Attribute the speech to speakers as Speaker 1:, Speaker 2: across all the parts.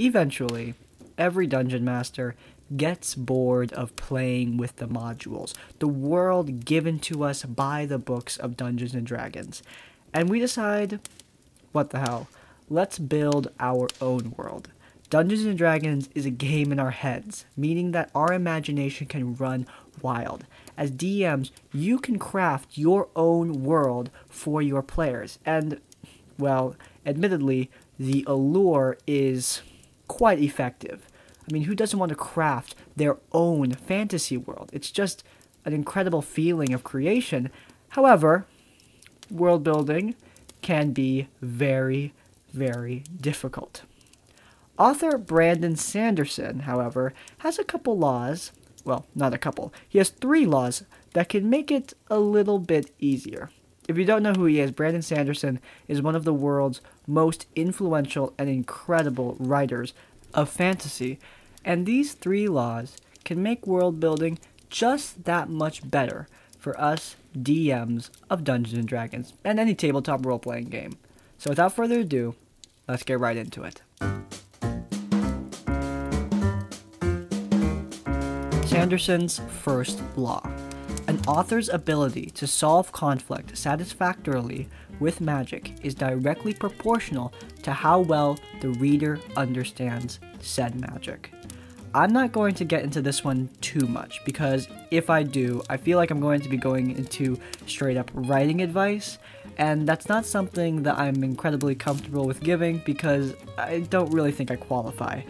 Speaker 1: eventually, every dungeon master gets bored of playing with the modules, the world given to us by the books of Dungeons and Dragons. And we decide, what the hell? Let's build our own world. Dungeons and Dragons is a game in our heads, meaning that our imagination can run wild. As DMs, you can craft your own world for your players. And, well, admittedly, the allure is quite effective. I mean, who doesn't want to craft their own fantasy world? It's just an incredible feeling of creation. However, world building can be very, very difficult. Author Brandon Sanderson, however, has a couple laws. Well, not a couple. He has three laws that can make it a little bit easier. If you don't know who he is, Brandon Sanderson is one of the world's most influential and incredible writers of fantasy, and these three laws can make world building just that much better for us DMs of Dungeons and Dragons and any tabletop role playing game. So without further ado, let's get right into it. Sanderson's first law. An author's ability to solve conflict satisfactorily with magic is directly proportional to how well the reader understands said magic. I'm not going to get into this one too much because if I do, I feel like I'm going to be going into straight up writing advice, and that's not something that I'm incredibly comfortable with giving because I don't really think I qualify.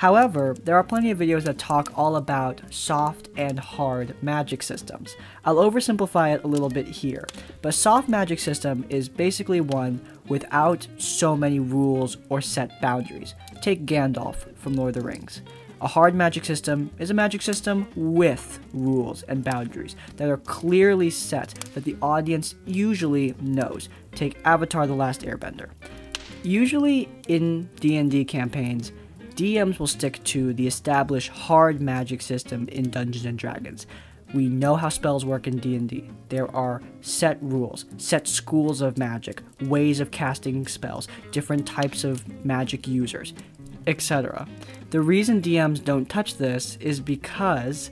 Speaker 1: However, there are plenty of videos that talk all about soft and hard magic systems. I'll oversimplify it a little bit here, but soft magic system is basically one without so many rules or set boundaries. Take Gandalf from Lord of the Rings. A hard magic system is a magic system with rules and boundaries that are clearly set that the audience usually knows. Take Avatar The Last Airbender. Usually in D&D campaigns, DMs will stick to the established hard magic system in Dungeons and Dragons. We know how spells work in D&D. There are set rules, set schools of magic, ways of casting spells, different types of magic users, etc. The reason DMs don't touch this is because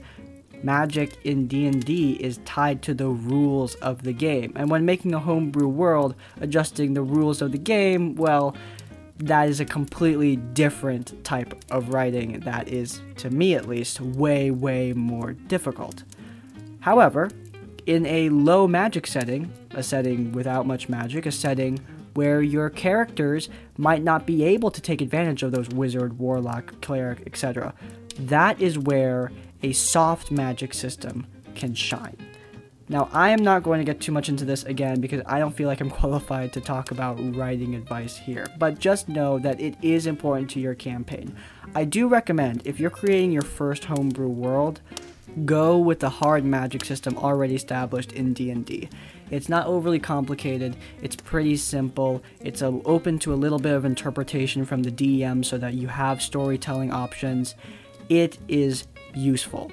Speaker 1: magic in D&D is tied to the rules of the game. And when making a homebrew world, adjusting the rules of the game, well, that is a completely different type of writing that is, to me at least, way, way more difficult. However, in a low magic setting, a setting without much magic, a setting where your characters might not be able to take advantage of those wizard, warlock, cleric, etc., that is where a soft magic system can shine. Now, I am not going to get too much into this again because I don't feel like I'm qualified to talk about writing advice here, but just know that it is important to your campaign. I do recommend, if you're creating your first homebrew world, go with the hard magic system already established in D&D. It's not overly complicated, it's pretty simple, it's a, open to a little bit of interpretation from the DM so that you have storytelling options. It is useful.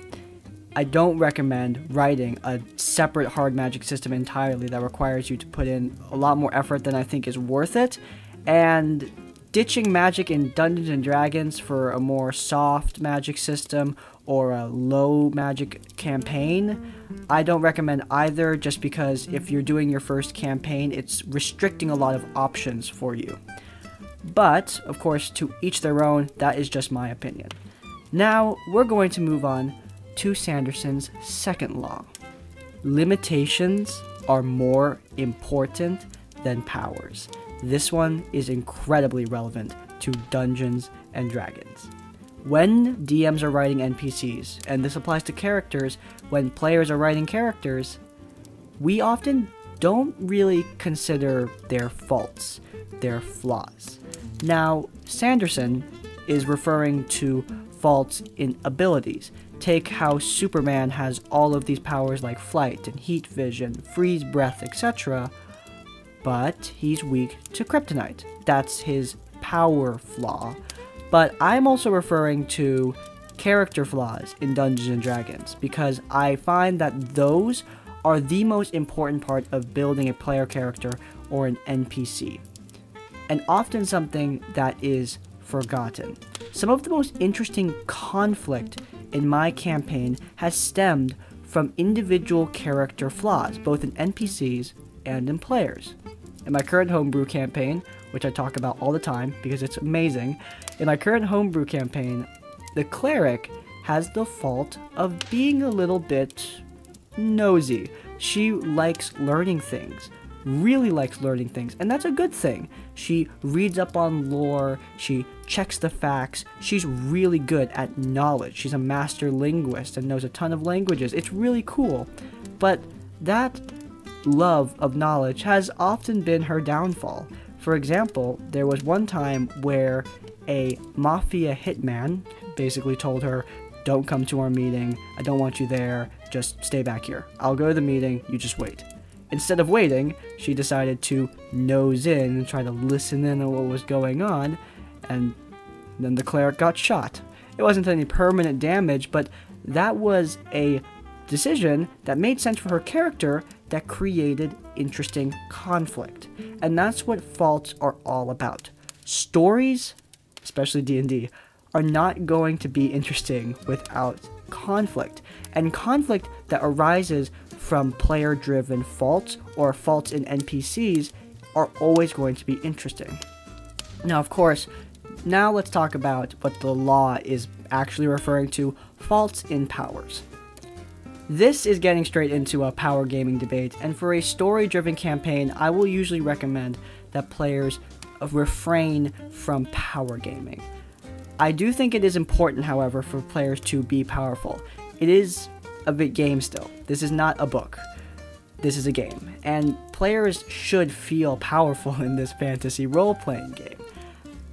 Speaker 1: I don't recommend writing a separate hard magic system entirely that requires you to put in a lot more effort than I think is worth it. And ditching magic in Dungeons and Dragons for a more soft magic system or a low magic campaign, I don't recommend either just because if you're doing your first campaign, it's restricting a lot of options for you. But, of course, to each their own, that is just my opinion. Now, we're going to move on to Sanderson's second law. Limitations are more important than powers. This one is incredibly relevant to Dungeons and Dragons. When DMs are writing NPCs, and this applies to characters, when players are writing characters, we often don't really consider their faults, their flaws. Now, Sanderson is referring to faults in abilities. Take how Superman has all of these powers like flight and heat vision, freeze breath, etc., but he's weak to kryptonite. That's his power flaw. But I'm also referring to character flaws in Dungeons and Dragons because I find that those are the most important part of building a player character or an NPC. And often something that is forgotten. Some of the most interesting conflict in my campaign has stemmed from individual character flaws, both in NPCs and in players. In my current homebrew campaign, which I talk about all the time because it's amazing, in my current homebrew campaign, the cleric has the fault of being a little bit nosy. She likes learning things, really likes learning things, and that's a good thing. She reads up on lore, she checks the facts, she's really good at knowledge. She's a master linguist and knows a ton of languages. It's really cool. But that love of knowledge has often been her downfall. For example, there was one time where a mafia hitman basically told her, Don't come to our meeting. I don't want you there. Just stay back here. I'll go to the meeting. You just wait. Instead of waiting, she decided to nose in and try to listen in on what was going on, and then the cleric got shot. It wasn't any permanent damage, but that was a decision that made sense for her character that created interesting conflict. And that's what faults are all about. Stories, especially D&D, are not going to be interesting without conflict. And conflict that arises from player driven faults or faults in NPCs are always going to be interesting. Now, of course, now let's talk about what the law is actually referring to faults in powers. This is getting straight into a power gaming debate, and for a story driven campaign, I will usually recommend that players refrain from power gaming. I do think it is important, however, for players to be powerful. It is a game still. This is not a book. This is a game, and players should feel powerful in this fantasy role-playing game.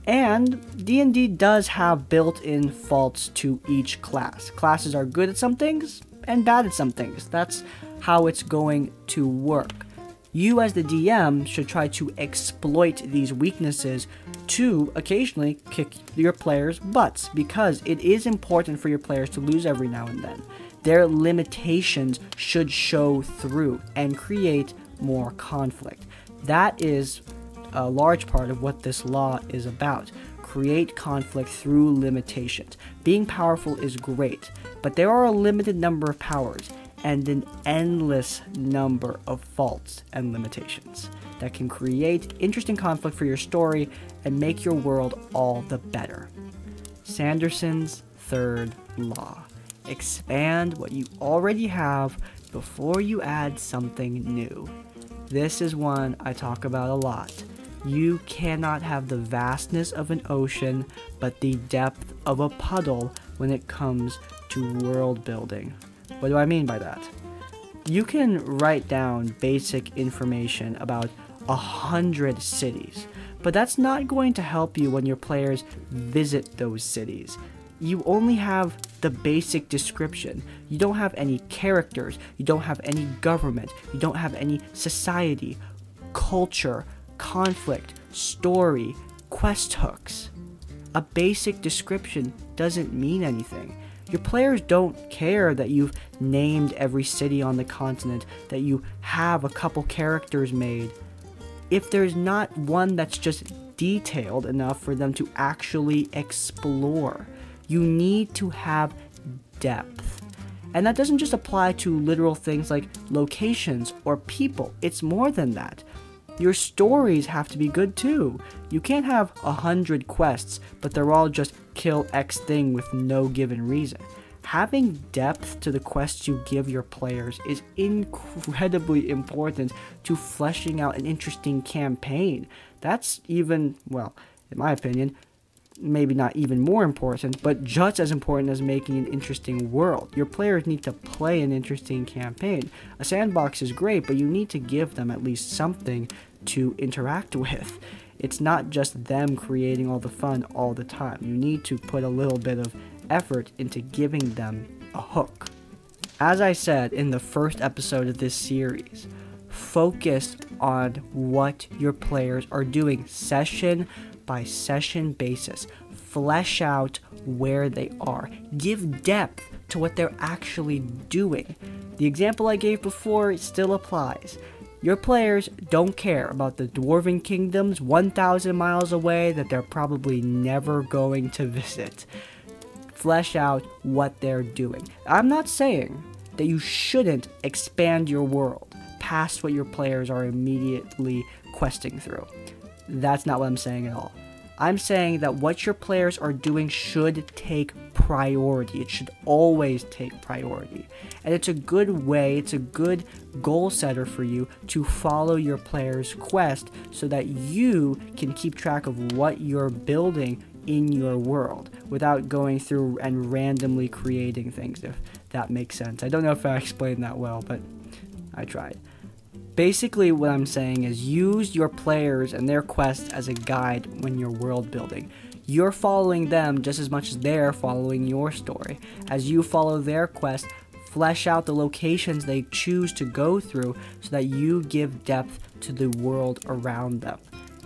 Speaker 1: And D&D does have built-in faults to each class. Classes are good at some things, and bad at some things. That's how it's going to work. You, as the DM, should try to exploit these weaknesses to occasionally kick your players' butts because it is important for your players to lose every now and then. Their limitations should show through and create more conflict. That is a large part of what this law is about create conflict through limitations. Being powerful is great, but there are a limited number of powers and an endless number of faults and limitations that can create interesting conflict for your story and make your world all the better. Sanderson's third law expand what you already have before you add something new. This is one I talk about a lot you cannot have the vastness of an ocean, but the depth of a puddle when it comes to world building. What do I mean by that? You can write down basic information about a hundred cities, but that's not going to help you when your players visit those cities. You only have the basic description. You don't have any characters, you don't have any government, you don't have any society, culture, conflict, story, quest hooks. A basic description doesn't mean anything. Your players don't care that you've named every city on the continent, that you have a couple characters made. If there's not one that's just detailed enough for them to actually explore, you need to have depth. And that doesn't just apply to literal things like locations or people, it's more than that. Your stories have to be good too. You can't have a hundred quests, but they're all just kill X thing with no given reason. Having depth to the quests you give your players is incredibly important to fleshing out an interesting campaign. That's even, well, in my opinion, maybe not even more important, but just as important as making an interesting world. Your players need to play an interesting campaign. A sandbox is great, but you need to give them at least something to interact with. It's not just them creating all the fun all the time. You need to put a little bit of effort into giving them a hook. As I said in the first episode of this series, focus on what your players are doing session by session basis. Flesh out where they are. Give depth to what they're actually doing. The example I gave before still applies. Your players don't care about the dwarven kingdoms 1,000 miles away that they're probably never going to visit. Flesh out what they're doing. I'm not saying that you shouldn't expand your world past what your players are immediately questing through. That's not what I'm saying at all. I'm saying that what your players are doing should take priority. It should always take priority. And it's a good way, it's a good goal setter for you to follow your player's quest so that you can keep track of what you're building in your world without going through and randomly creating things, if that makes sense. I don't know if I explained that well, but I tried. Basically, what I'm saying is use your players and their quests as a guide when you're world building. You're following them just as much as they're following your story. As you follow their quest, flesh out the locations they choose to go through so that you give depth to the world around them.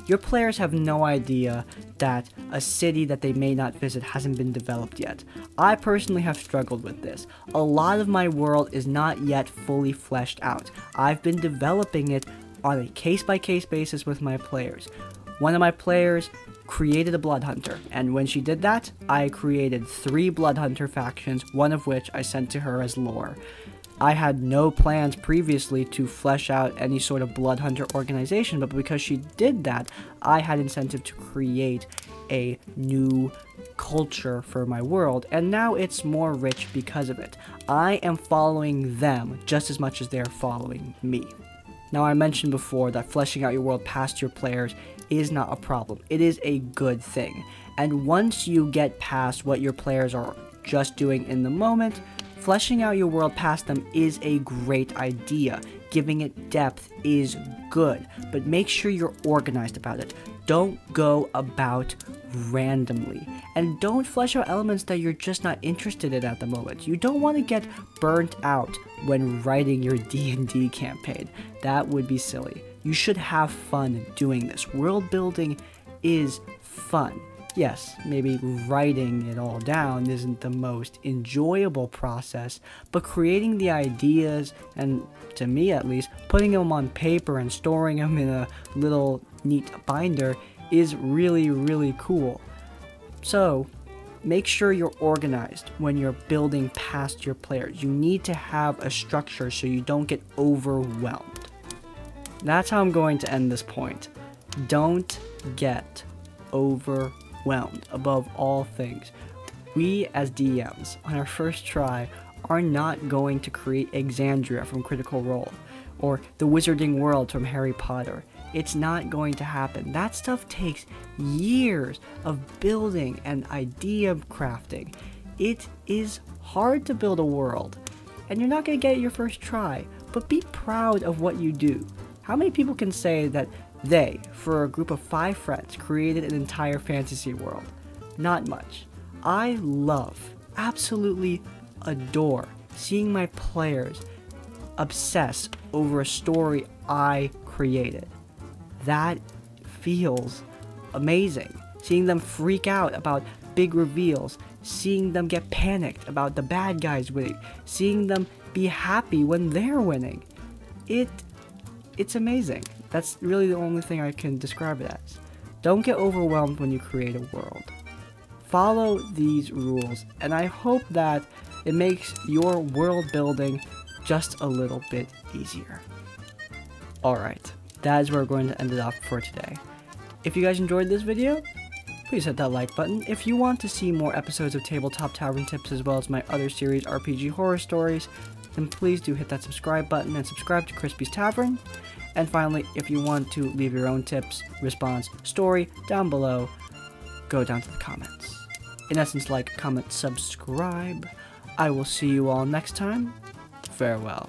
Speaker 1: Your players have no idea that a city that they may not visit hasn't been developed yet. I personally have struggled with this. A lot of my world is not yet fully fleshed out. I've been developing it on a case by case basis with my players. One of my players created a Blood Hunter, and when she did that, I created three Blood Hunter factions, one of which I sent to her as lore. I had no plans previously to flesh out any sort of Blood Hunter organization, but because she did that, I had incentive to create a new culture for my world, and now it's more rich because of it. I am following them just as much as they're following me. Now, I mentioned before that fleshing out your world past your players is not a problem. It is a good thing. And once you get past what your players are just doing in the moment, Fleshing out your world past them is a great idea. Giving it depth is good, but make sure you're organized about it. Don't go about randomly. And don't flesh out elements that you're just not interested in at the moment. You don't want to get burnt out when writing your D&D campaign. That would be silly. You should have fun doing this. World building is fun yes, maybe writing it all down isn't the most enjoyable process, but creating the ideas, and to me at least, putting them on paper and storing them in a little neat binder is really, really cool. So, make sure you're organized when you're building past your players. You need to have a structure so you don't get overwhelmed. That's how I'm going to end this point. Don't get overwhelmed overwhelmed above all things. We, as DMs, on our first try, are not going to create Exandria from Critical Role or the Wizarding World from Harry Potter. It's not going to happen. That stuff takes years of building and idea crafting. It is hard to build a world, and you're not going to get it your first try, but be proud of what you do. How many people can say that they, for a group of five friends, created an entire fantasy world. Not much. I love, absolutely adore, seeing my players obsess over a story I created. That feels amazing. Seeing them freak out about big reveals, seeing them get panicked about the bad guys winning, seeing them be happy when they're winning. It it's amazing. That's really the only thing I can describe it as. Don't get overwhelmed when you create a world. Follow these rules, and I hope that it makes your world building just a little bit easier. Alright, that is where we're going to end it off for today. If you guys enjoyed this video, please hit that like button. If you want to see more episodes of Tabletop Tavern Tips as well as my other series RPG horror stories, then please do hit that subscribe button and subscribe to Crispy's Tavern. And finally, if you want to leave your own tips, response, story down below, go down to the comments. In essence, like, comment, subscribe. I will see you all next time. Farewell.